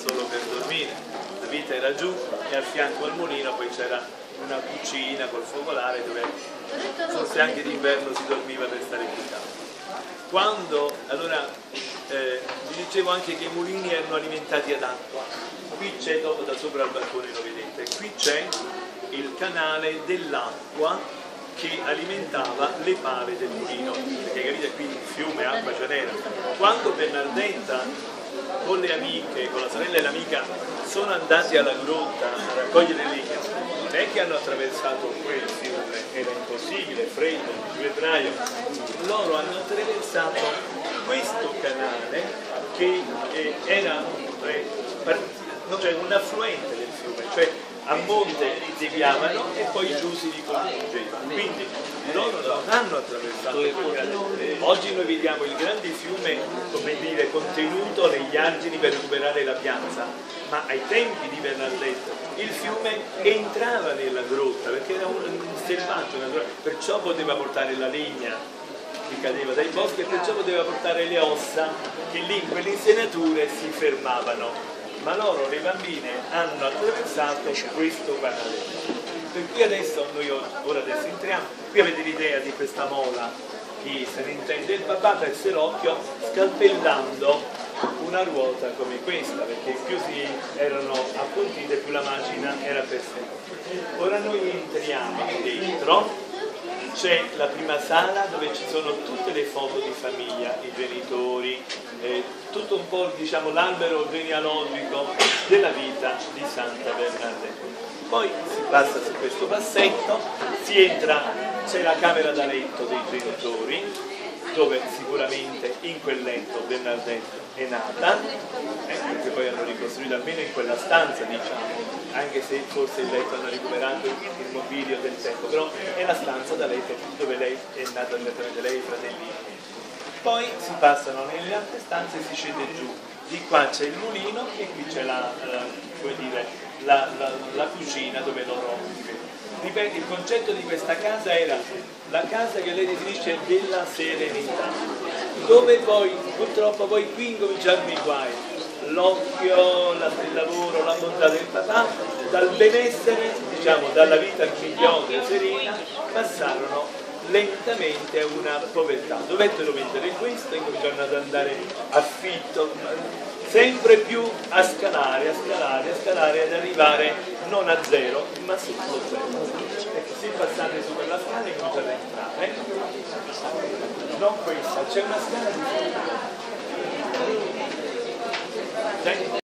solo per dormire, la vita era giù e a fianco al mulino poi c'era una cucina col focolare dove forse anche d'inverno si dormiva per stare più caldo. Quando, allora, eh, vi dicevo anche che i mulini erano alimentati ad acqua, qui c'è, dopo da sopra al balcone lo vedete, qui c'è il canale dell'acqua che alimentava le pale del mulino, perché capite qui fiume, acqua ce n'era. Quando Bernardetta con le amiche, con la sorella e l'amica sono andati alla grotta a raccogliere legna, non è che hanno attraversato quel fiume, era impossibile, freddo, febbraio, loro hanno attraversato questo canale che eh, era un affluente del fiume, cioè a monte deviavano e poi giù si ricongiungevano. Quindi loro non hanno attraversato quel grande. Oggi noi vediamo il grande fiume, dire, contenuto negli argini per recuperare la piazza, ma ai tempi di Bernardetto il fiume entrava nella grotta perché era un selvaggio, perciò poteva portare la legna che cadeva dai boschi e perciò poteva portare le ossa che lì in quelle insenature si fermavano. Ma loro, le bambine, hanno attraversato questo canale. Per cui adesso, noi ora adesso entriamo, qui avete l'idea di questa mola, chi se ne intende il papà perse l'occhio scalpellando una ruota come questa, perché più si erano appuntite più la macina era per sé. Ora noi entriamo dentro c'è la prima sala dove ci sono tutte le foto di famiglia, i genitori, eh, tutto un po' diciamo, l'albero genealogico della vita di Santa Bernardetta. Poi si passa su questo passetto, si entra, c'è la camera da letto dei genitori, dove sicuramente in quel letto Bernardetta è nata, eh, perché poi hanno ricostruito almeno in quella stanza, diciamo, anche se forse il letto hanno recuperato il mobilio del tempo, però è la stanza da letto dove lei è nata direttamente, lei e i fratelli. Poi si passano nelle altre stanze e si scende giù. Di qua c'è il mulino e qui c'è la, la, la, la, cucina dove loro vivono. Il concetto di questa casa era la casa che lei definisce della serenità, dove poi purtroppo poi qui incominciarono i guai, l'occhio, il lavoro, la bontà del papà, dal benessere, diciamo dalla vita migliore serena, passarono lentamente a una povertà. Dovettero vendere questo, incominciarono ad andare a fitto, sempre più a scalare, a scalare, a scalare, ad arrivare non a zero, ma sotto zero. Ecco, se passate su quella scala cominciate a entrare, non questa, c'è una scala di you.